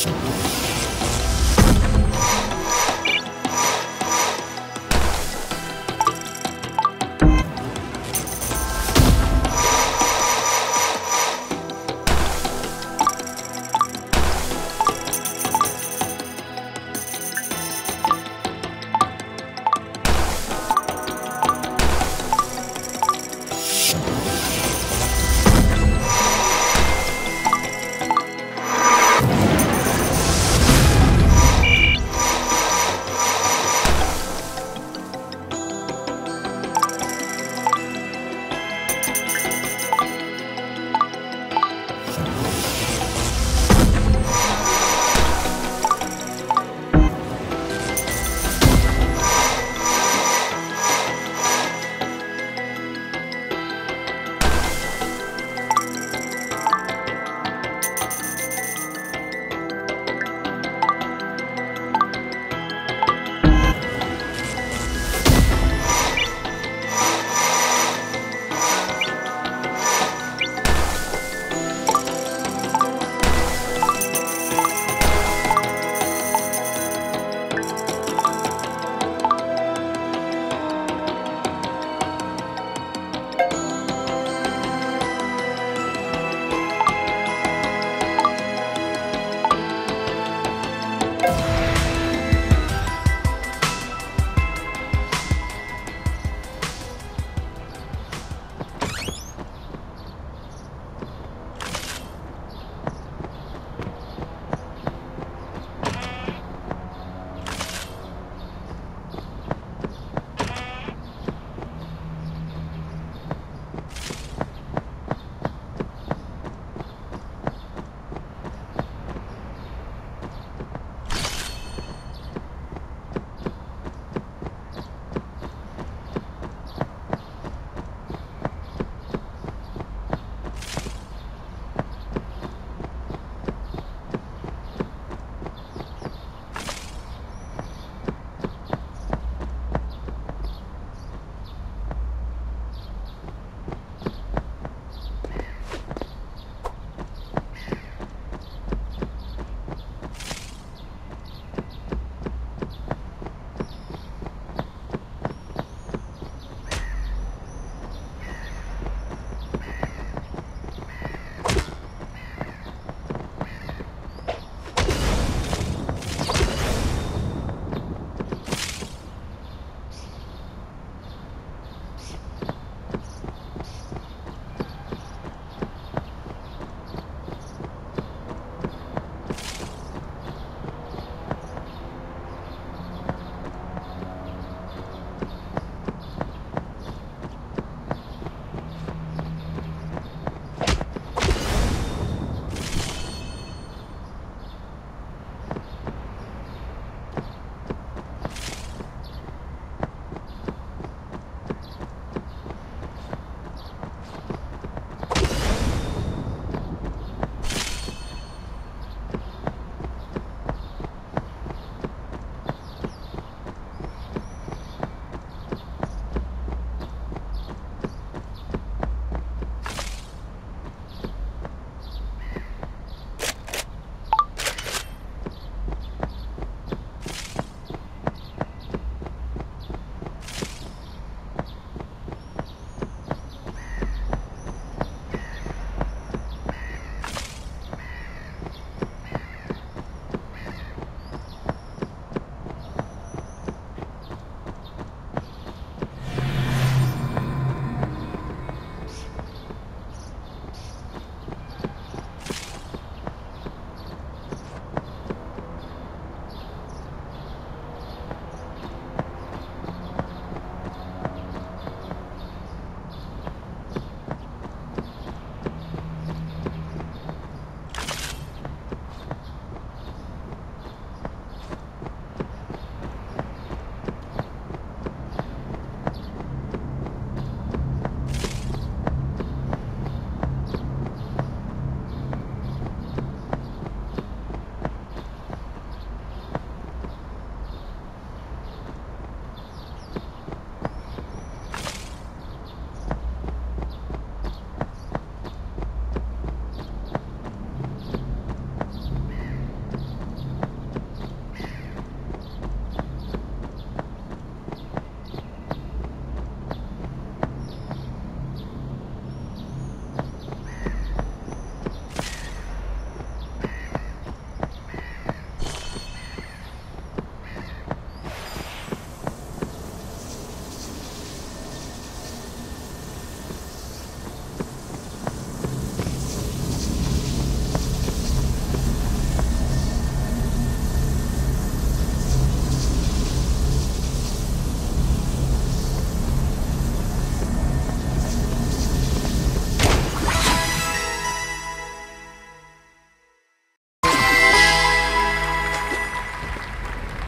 Shh.